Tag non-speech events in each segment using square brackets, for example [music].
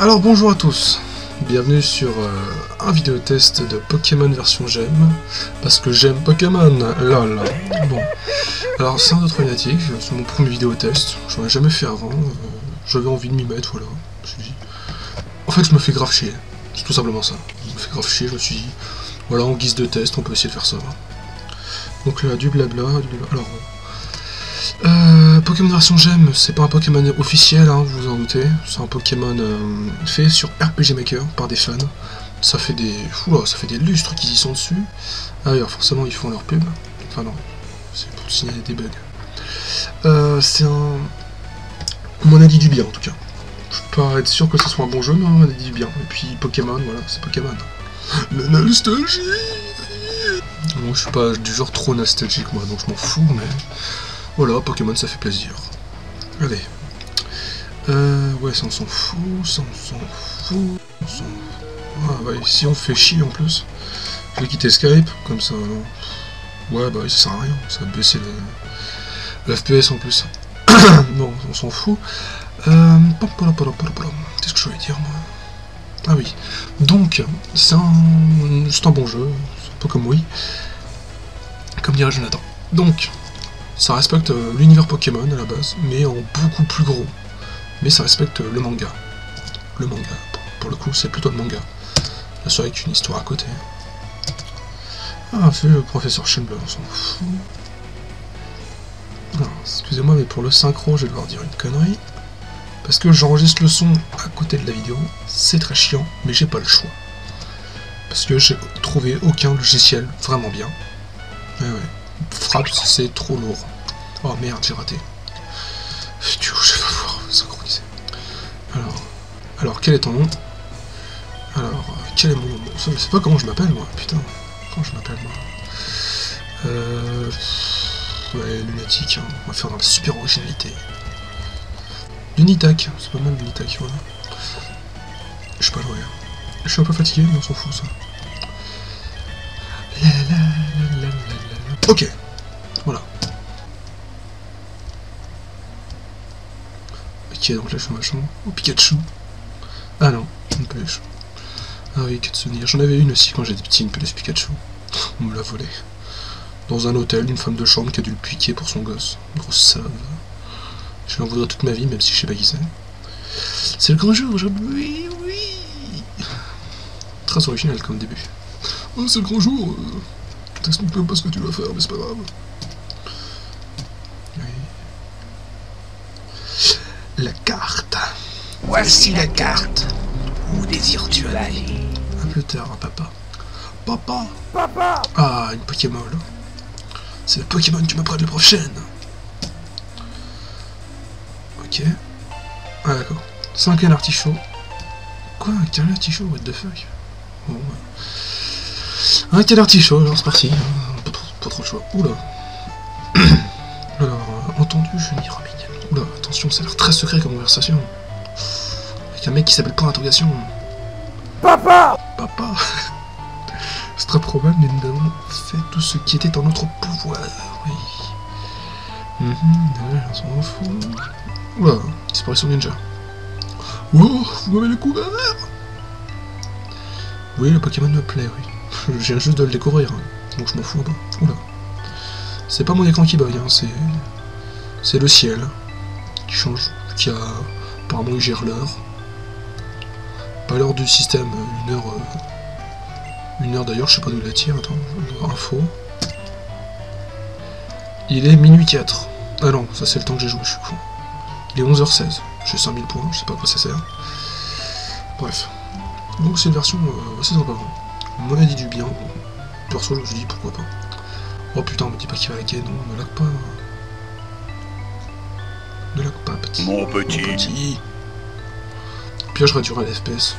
Alors bonjour à tous, bienvenue sur euh, un vidéo test de Pokémon version j'aime, parce que j'aime Pokémon, lol. Bon, alors c'est un autre c'est mon premier vidéo test, j'en ai jamais fait avant, euh, j'avais envie de m'y mettre, voilà, je me suis dit... En fait je me fais grave chier, c'est tout simplement ça, je me fais grave chier, je me suis dit, voilà en guise de test on peut essayer de faire ça. Donc là, du blabla, du blabla. alors... Euh, Pokémon version Gem, c'est pas un Pokémon officiel, hein, vous vous en doutez. C'est un Pokémon euh, fait sur RPG Maker par des fans. Ça fait des, oula, ça fait des lustres qu'ils y sont dessus. Ah, alors forcément ils font leur pub. Enfin non, c'est pour signaler des bugs. Euh, c'est un, on m'en a dit du bien en tout cas. Je peux pas être sûr que ce soit un bon jeu, mais on m'en a dit du bien. Et puis Pokémon, voilà, c'est Pokémon. [gasps] La nostalgie. Moi, je suis pas du genre trop nostalgique moi, donc je m'en fous, mais voilà, Pokémon, ça fait plaisir. Allez. Euh, ouais, ça on s'en fout, ça on s'en fout, Ah bah si on fait chier en plus. Je vais quitter Skype, comme ça... Ouais, bah ça sert à rien, ça va baisser le, FPS en plus. [coughs] non, on s'en fout. Euh... Qu'est-ce que je voulais dire, moi? Ah oui. Donc, c'est un... un bon jeu, un peu comme oui. Comme dirait Jonathan. Donc, ça respecte euh, l'univers Pokémon à la base, mais en beaucoup plus gros. Mais ça respecte le manga. Le manga, pour le coup, c'est plutôt le manga. Là, c'est avec une histoire à côté. Ah, c'est le professeur Shenblum, on s'en fout. Excusez-moi, mais pour le synchro, je vais devoir dire une connerie. Parce que j'enregistre le son à côté de la vidéo, c'est très chiant, mais j'ai pas le choix. Parce que j'ai trouvé aucun logiciel vraiment bien. Ouais, ouais frappe c'est trop lourd. Oh merde, j'ai raté. Je vais pouvoir synchroniser. Alors, alors, quel est ton nom? Alors, euh, quel est mon nom? Je sais pas comment je m'appelle, moi. Putain, comment je m'appelle, moi? Euh... Ouais, lunatique, hein. on va faire dans la super originalité. L'unitac, c'est pas mal l'unitac, voilà. Je suis pas loin. Je suis un peu fatigué, mais on s'en fout, ça. Ok. Voilà. Ok, donc là je suis machin. Oh, Pikachu. Ah non, une peluche. Ah oui, quel souvenir. J'en avais une aussi quand j'étais petit, une peluche Pikachu. On me l'a volée. Dans un hôtel, une femme de chambre qui a dû le piquer pour son gosse. grosse salve. Je l'en voudrais toute ma vie, même si je sais pas qui c'est. Le grand jour aujourd'hui, oui Très original comme début. Oh, c'est le grand jour T'expliques même pas ce que tu vas faire, mais c'est pas grave. La carte. Voici la carte. Où désires-tu aller? Un peu tard, hein, papa. Papa Papa Ah, une Pokémon. C'est le Pokémon qui me prête la prochaine. Ok. Ah, d'accord. 5 un artichaut. Quoi Un canard artichaut What the fuck? Bon, ouais. Un quel artichaut, alors c'est parti. Pas trop, pas trop de choix. Oula. [clears throat] alors, euh, entendu, je n'y remets. Oula, attention, ça a l'air très secret comme conversation. Avec un mec qui s'appelle pas interrogation. Papa Papa [laughs] C'est très probable, mais nous avons fait tout ce qui était en notre pouvoir, oui. Hum hum, on s'en fout. Oula, disparition ninja. Wow, vous m'avez découvert Oui, le Pokémon me plaît, oui. Je viens juste de le découvrir, donc je m'en fous un peu. Oula. C'est pas mon écran qui bug, hein, c'est... C'est le ciel qui change, qui a... Apparemment il gère l'heure. Pas l'heure du système, une heure... Euh, une heure d'ailleurs, je sais pas d'où la tire, attends, info. Il est minuit 4. Ah non, ça c'est le temps que j'ai joué, je suis con. Il est 11h16, j'ai 5000 points, je sais pas à quoi ça sert. Bref. Donc c'est une version euh, assez sympa. On a dit du bien. Perso, je me suis dit pourquoi pas. Oh putain, on me dit pas qu'il va laquer, non, ne lag pas. Ne lag pas, petit. Mon petit. Mon petit. Puis là, je réduirai les FPS.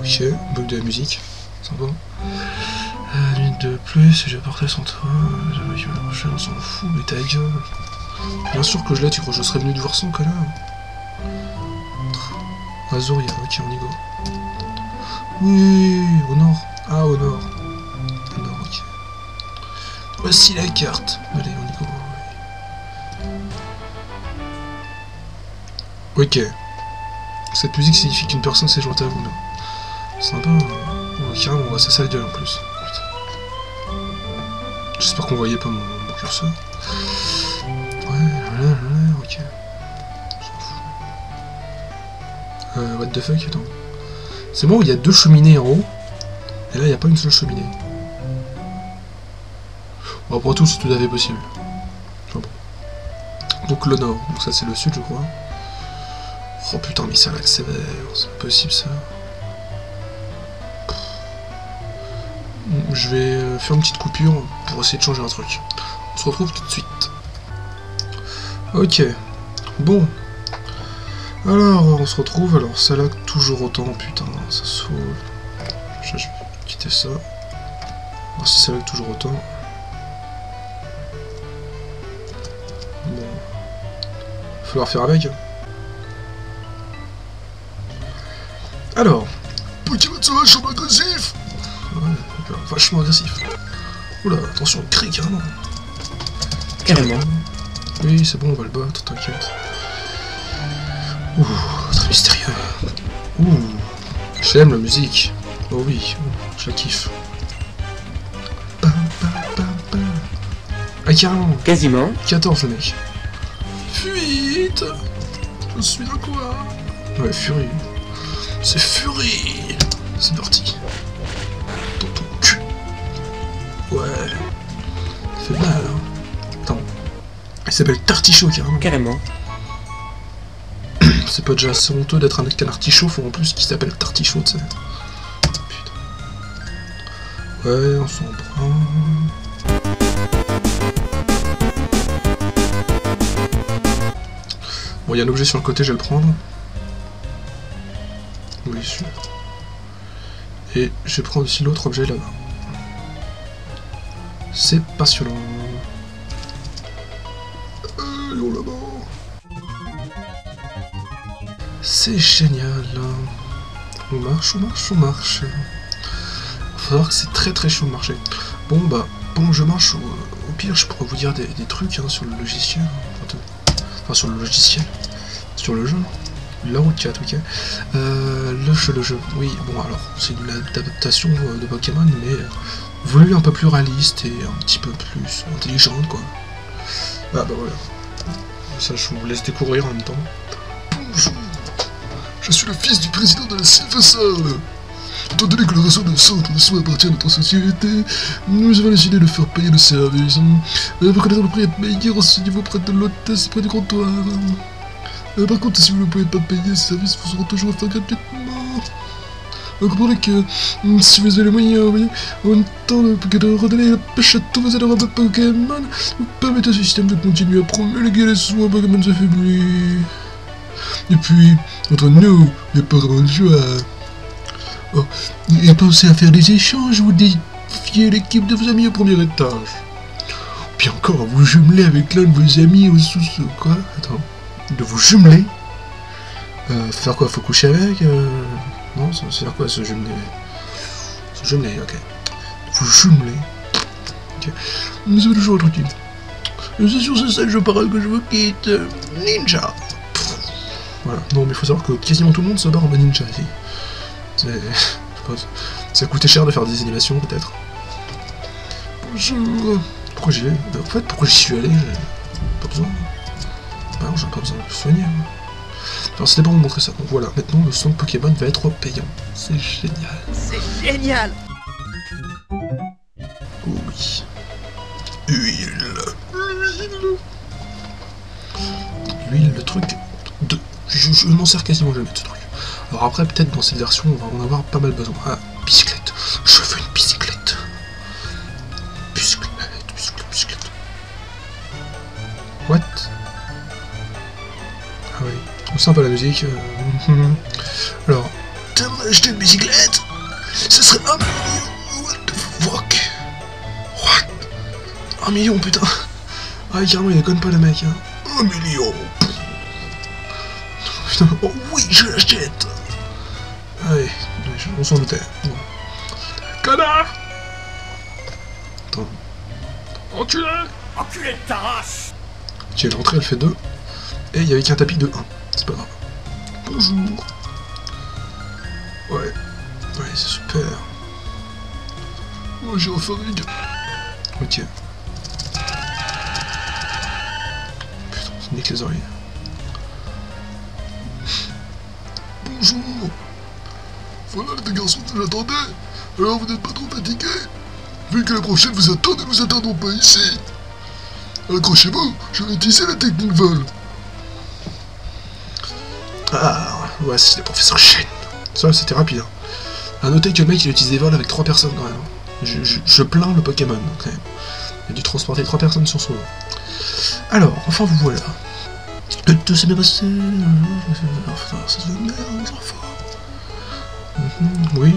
Ok, bug de la musique. Sympa. Euh, minute de plus, j'ai porté sans toi. J'avais eu la on s'en fout, mais ta gueule. Bien sûr que je l'ai, tu crois que je serais venu te voir sans connard Azuria, ok, on y go. Oui, au nord. Ah, au nord. Au nord, ok. Voici la carte. Allez, on y go. Ok. Cette musique signifie qu'une personne s'est jointe à vous. là. Sympa. hein. Carrément, ouais, c'est ça le gueule en plus. J'espère qu'on voyait pas mon, curseur. Ouais, voilà, voilà, ok. On s'en fout. Euh, what the fuck, attends. C'est moi où il y a deux cheminées en haut. Et là, il n'y a pas une seule cheminée. Bon, après tout, c'est tout à fait possible. Donc le nord, donc ça c'est le sud, je crois. Oh putain, mais là, sévère, c'est possible ça. Je vais euh, faire une petite coupure pour essayer de changer un truc. On se retrouve tout de suite. Ok. Bon. Alors, on se retrouve. Alors, ça là, toujours autant. Putain, ça saoule. Je, vais quitter ça. Alors, si ça là, toujours autant. Bon. Va falloir faire avec. hein. Alors. Pokémon sauvage sont agressif Ouais, vachement agressif. Oula, attention, il crie carrément. Carrément. Oui, c'est bon, on va le battre, t'inquiète. Ouh, très mystérieux. Ouh, j'aime la musique. Oh oui, ouh, je la kiffe. Ah, carrément, Quasiment. 14 le mec. Fuite Je suis dans quoi? Ouais, Furie. C'est Furie C'est parti. Dans ton cul. Ouais. Ça fait mal, hein. Attends. Il s'appelle Tartichaut, carrément. Carrément. C'est pas déjà assez honteux d'être un mec un artichaut, en plus qui s'appelle Tartichaut, tu sais. Ouais, on s'en prend. Bon, il y a un objet sur le côté, je vais le prendre. Oui, sûr. Et je vais prendre aussi l'autre objet là-bas. C'est passionnant. Allons là-bas. C'est génial. On marche, on marche, on marche. Faut savoir que c'est très très chaud de marcher. Bon bah, que je marche, au, pire, je pourrais vous dire des, trucs hein, sur le logiciel. Enfin, sur le logiciel. Sur le jeu. La route 4, ok. Euh, le jeu, le jeu. Oui, bon alors, c'est une adaptation euh, de Pokémon, mais euh, voulu un peu plus réaliste et un petit peu plus intelligente, quoi. Ah bah voilà. Ça, je vous laisse découvrir en même temps. Je suis le fils du président de la Sylvesol. Étant donné que le réseau de centres de soins appartient à notre société, nous avons décidé de faire payer le service. Euh, Vous connaissez le prix à payer au niveau près de l'hôtesse, près du comptoir. Euh, par contre, si vous ne pouvez pas payer, ce service vous sera toujours offert gratuitement. Vous comprenez que hum, si vous avez les moyens, en temps de, que de redonner la pêche à tous vos adhérents de Pokémon, vous permettez au système de continuer à promulguer les soins Pokémon affaiblis. Et puis, entre nous, les parents de joie. Oh, et pensez à faire des échanges ou défier l'équipe de vos amis au premier étage. Puis encore, vous jumeler avec l'un de vos amis au sous-sol. Quoi? Attends. De vous jumeler? Euh, Faire quoi? Faut coucher avec euh... Non, veut dire quoi se jumeler? Se jumeler, ok. Vous jumeler. Ok. Nous sommes toujours tranquille. C'est sur ce sage parole que je vous quitte. Ninja Voilà. Non, mais il faut savoir que quasiment tout le monde se barre en mode ninja ici. C'est... Ça coûtait cher de faire des animations, peut-être. Bonjour Pourquoi j'y vais? Ben, En fait, pourquoi j'y suis allé? Pas besoin. Bah non, j'ai pas besoin de me soigner. Alors c'était pour vous montrer ça. Donc voilà, maintenant le son de Pokémon va être payant. C'est génial. C'est génial Oh oui. Huile. L'huile. L'huile, le truc. Je, je m'en sers quasiment jamais de ce truc. Alors après, peut-être dans cette version, on va en avoir pas mal besoin. Ah, bicyclette. Je veux une bicyclette. Bicyclette, bicyclette, bicyclette. What? Ah oui. On sent la musique. euh, Alors, t'aimerais acheter une bicyclette Ce serait un million. What the fuck? What? Un million, putain Ah, carrément, il déconne pas le mec, hein. Un million Putain, oh oui, je l'achète Allez, on s'en doutait. Bon. Connard Attends. Enculé Enculé de ta race Ok, l'entrée elle fait 2. Et il y avait qu'un tapis de 1. C'est pas grave. Bonjour Ouais. Ouais, c'est super. Oh, j'ai. Ok. Putain, ça nique les oreilles. Bonjour Voilà les deux garçons que j'attendais Alors vous n'êtes pas trop fatigués Vu que la prochaine vous attend, ne nous attendons pas ici Accrochez-vous, je vais utiliser la technique vol Ah, c'est le professeur Shen. Ça, c'était rapide. Hein. A noter que le mec, il utilise des vols avec trois personnes quand même. Je, je- plains le Pokémon quand même. Il a dû transporter trois personnes sur son dos. Alors, enfin vous voilà. Le tout s'est bien passé. Enfin, ça se merde. Mhm, Oui.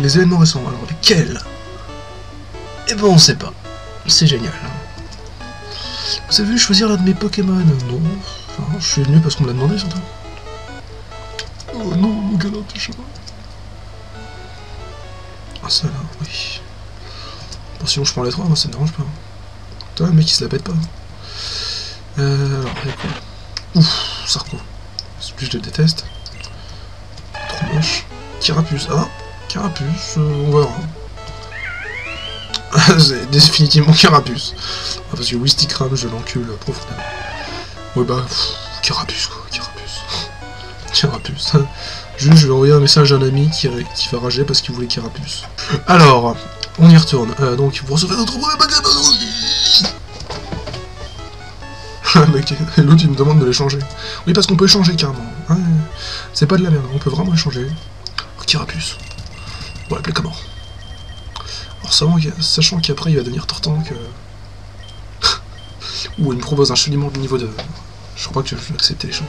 Les événements récents, alors lesquels? Eh ben, on sait pas. C'est génial. Vous avez vu choisir l'un de mes Pokémon? Non. Enfin, je suis venu parce qu'on me l'a demandé surtout. Oh non, mon galant de chemin Ah ça là, oui. Bon sinon je prends les trois, moi ça me dérange pas. Toi le mec il se la pète pas. Euh, alors, quoi? Ouf, Sarko. Plus je le déteste? Trop moche. Carapuce. Ah, Carapuce, euh, on va voir. Ah, [laughs] c'est définitivement Carapuce. Ah, parce que Wistikram, je l'encule profondément. Ouais bah, pff, Carapuce quoi, Carapuce. [laughs] Carapuce. [laughs] Juste, je vais envoyer un message à un ami qui, qui va rager parce qu'il voulait Carapuce. Alors, on y retourne. Euh, donc, vous recevez notre premier [laughs] mec, l'autre il me demande de les changer. Oui, parce qu'on peut changer carrément. C'est pas de la merde, on peut vraiment les changer. Oh, Carapuce. On va l'appeler comment Alors, sachant qu'après il va devenir Tortank. Euh... [laughs] Ou il me propose un cheminement de niveau 2. Je crois que je vais accepter l'échange.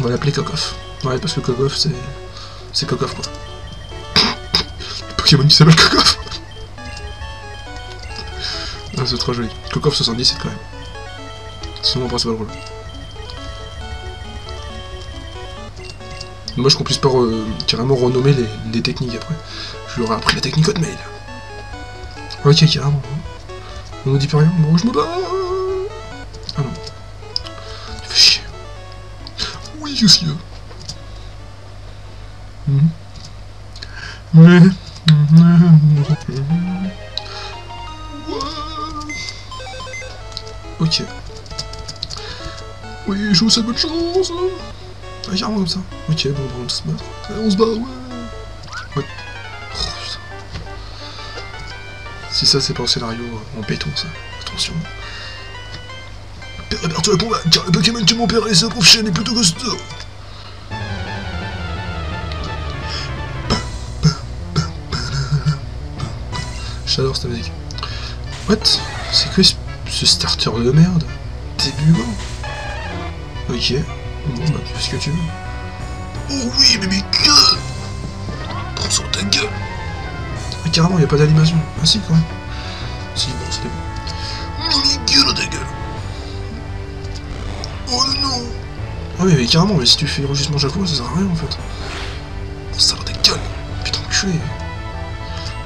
On va l'appeler Kokoff. Ouais, parce que Kokoff, c'est. C'est Kokoff, quoi. [coughs] Le Pokémon qui s'appelle Kokoff C'est trop joli. Kokoff 77 quand même. Sinon, après, c'est pas drôle. Moi, je qu'on puisse pas re- carrément renommer les, techniques après. Je leur ai appris la technique Hotmail. Ok, carrément. On nous dit pas rien Bon, je me bats Ah non. Tu fais chier. Oui, qu'est-ce a Mhm. Mais... Vous souhaite bonne chance Ah, comme ça. Ok, bon, on se. Allez, on se bat, ouais Oh, putain. Si ça, c'est pas un scénario euh, en béton, ça. Attention. Prépare-toi à combattre, car le Pokémon que mon père a laissé au prof chien est plutôt costaud J'adore cette musique. What? C'est quoi ce starter de merde? Début Ok. Bon, bah, tu fais ce que tu veux. Oh oui, mais mais que Prends sur ta gueule Ah, carrément, y a pas d'animation. Ah si, quand même. Si, bon, c'était bon. Mais gueule ta gueule Oh non Ah oui, mais carrément, mais si tu fais registement chaque fois, ça sert à rien, en fait. Oh, ça va ta gueule Putain, enculé.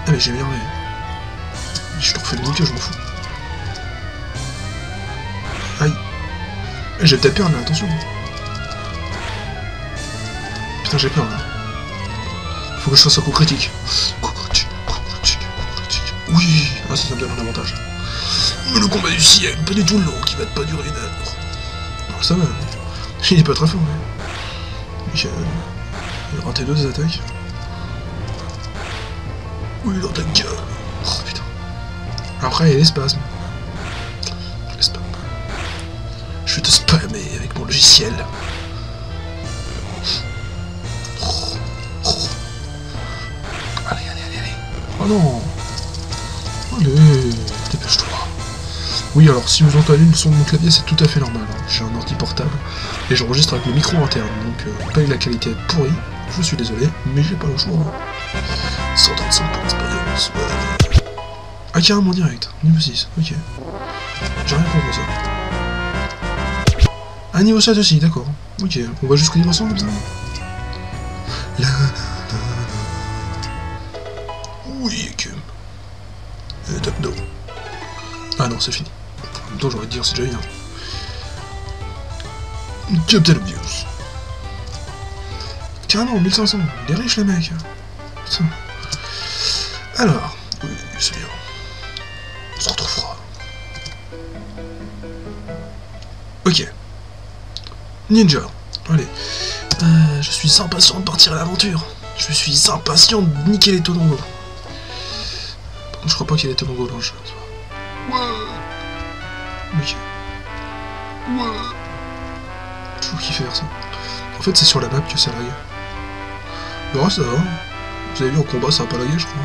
Ah, mais j'ai énervé. Je te refais le niquer, je m'en fous. J'ai peut-être peur, là, attention. Putain, j'ai peur, là. Faut que je fasse un coup critique. Coup critique, coup critique, coup critique. Oui, ah, ça, me donne un avantage. Mais le combat du siècle, pas du tout long, qui va pas durer une heure. Alors ça va. [laughs] Il est pas très fort, mais... A raté deux des attaques. Oui, dans ta gueule Oh, putain. Après, il y a les spasmes. Te spammer avec mon logiciel. Allez, allez, allez, allez. Oh non Allez, dépêche-toi. Oui, alors si vous entendez le son de mon clavier, c'est tout à fait normal. hein. J'ai un ordi portable et j'enregistre avec le micro interne, donc euh, pas eu la qualité pourrie. Je suis désolé, mais j'ai pas le choix. 135 points d'expérience. Ah, carrément direct, niveau 6, ok. J'ai rien contre ça. Ah, niveau 7 aussi, d'accord. Ok, on va jusqu'au niveau 100 comme ça. Oui, Ekum. Euh, Tapno. Ah non, c'est fini. En même temps, j'aurais dire, c'est déjà bien. Captain Obvious. Carrément, 1500. Il est riche, le mec. Alors, oui, c'est bien. On se retrouvera. Ok. Ninja. Allez. Euh, je suis impatient de partir à l'aventure. Je suis impatient de niquer les Tolongos. Par contre, je crois pas qu'il y ait des Tolongos dans le jeu. Ouais, Ok. ouais. J'ai toujours kiffé faire ça. En fait, c'est sur la map que ça lag. Reste, ça va. Vous avez vu en combat, ça a pas lagué, je crois.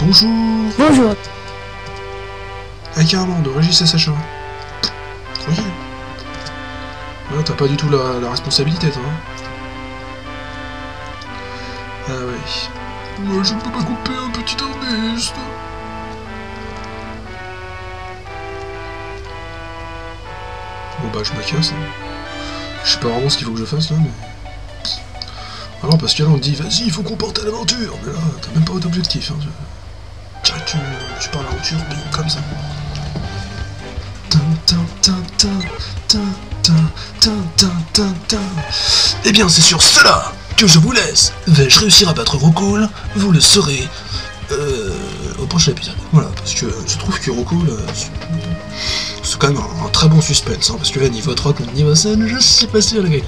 Bonjour Bonjour. Ah, carrément, de Régis et Sacha. T'as pas du tout la, responsabilité, toi. hein. Ah ouais. Moi, je peux pas couper un petit arbuste. Bon bah, je me casse. hein. Je sais pas vraiment ce qu'il faut que je fasse, là, mais... Non, parce que là, on dit, vas-y, il faut qu'on parte à l'aventure. Mais là, t'as même pas d'objectif. Hein. Tu... Tiens, tu, tu pars à l'aventure, bing, comme ça. Eh bien, c'est sur cela que je vous laisse. Vais-je réussir à battre Rokoul Vous le saurez euh, au prochain épisode. Voilà, parce que je trouve que Roku, là, c'est- quand même un, un très bon suspense, hein, parce que là, niveau 3 contre niveau 5, je suis pas sûr de gagner.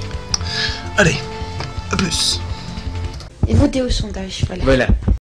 Allez, à plus. Et votez au sondage, voilà. Voilà.